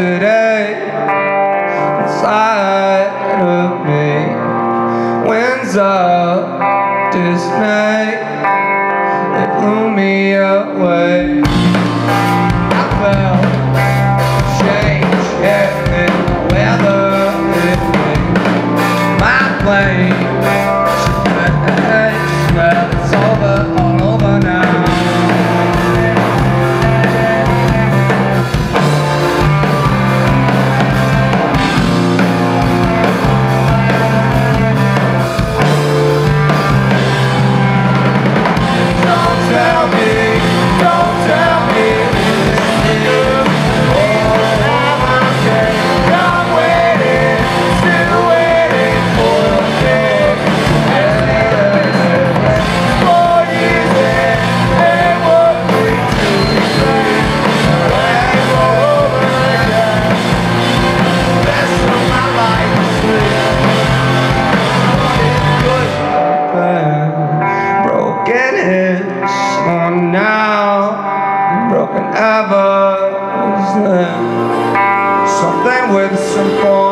today inside of me. Winds of dismay, they blew me away. I felt change, in the weather my plane. Then. Something with some form.